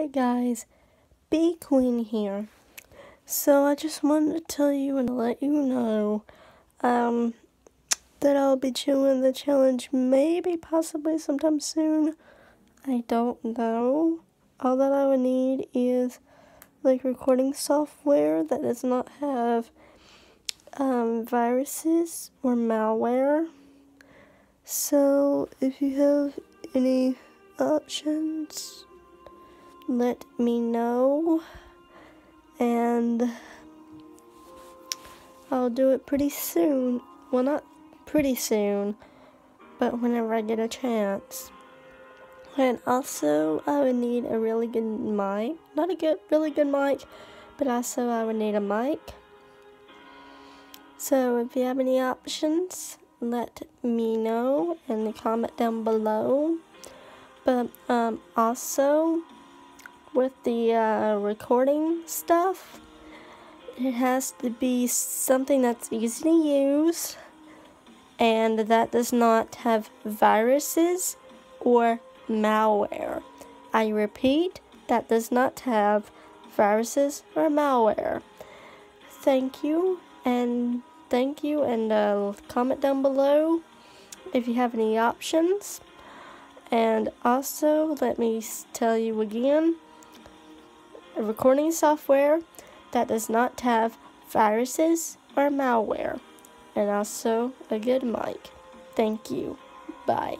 Hi guys, Bee Queen here. So I just wanted to tell you and let you know um, that I'll be doing the challenge maybe possibly sometime soon. I don't know. All that I would need is like recording software that does not have um, viruses or malware. So if you have any options let me know and I'll do it pretty soon. Well, not pretty soon, but whenever I get a chance. And also, I would need a really good mic. Not a good, really good mic, but also I would need a mic. So if you have any options, let me know in the comment down below. But um, also, with the uh, recording stuff, it has to be something that's easy to use and that does not have viruses or malware. I repeat, that does not have viruses or malware. Thank you and thank you and uh, comment down below if you have any options. And also, let me tell you again recording software that does not have viruses or malware, and also a good mic. Thank you. Bye.